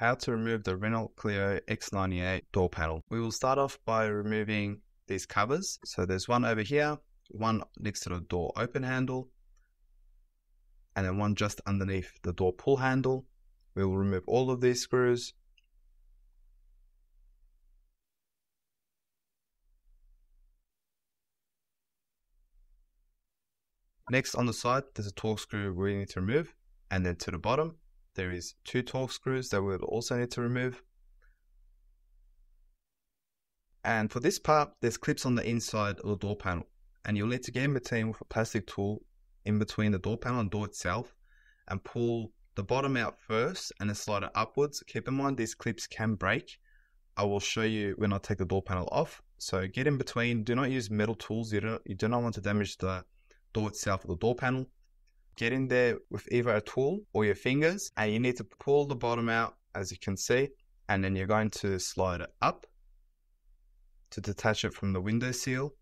how to remove the Renault Clio X98 door panel. We will start off by removing these covers. So there's one over here, one next to the door open handle, and then one just underneath the door pull handle. We will remove all of these screws. Next on the side, there's a Torx screw we need to remove. And then to the bottom, there is two Torx screws that we'll also need to remove. And for this part, there's clips on the inside of the door panel. And you'll need to get in between with a plastic tool in between the door panel and door itself and pull the bottom out first and then slide it upwards. Keep in mind these clips can break. I will show you when I take the door panel off. So get in between. Do not use metal tools. You, don't, you do not want to damage the door itself or the door panel. Get in there with either a tool or your fingers and you need to pull the bottom out as you can see and then you're going to slide it up to detach it from the window seal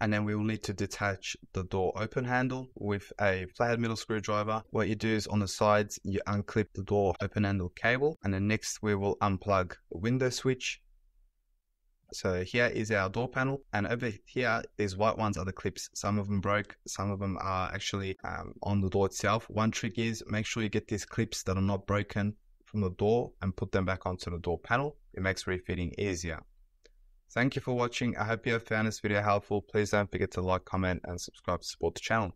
and then we will need to detach the door open handle with a flathead metal screwdriver. What you do is on the sides, you unclip the door open handle cable, and then next we will unplug the window switch. So here is our door panel, and over here, these white ones are the clips. Some of them broke, some of them are actually um, on the door itself. One trick is make sure you get these clips that are not broken from the door and put them back onto the door panel. It makes refitting easier. Thank you for watching. I hope you have found this video helpful. Please don't forget to like, comment, and subscribe to support the channel.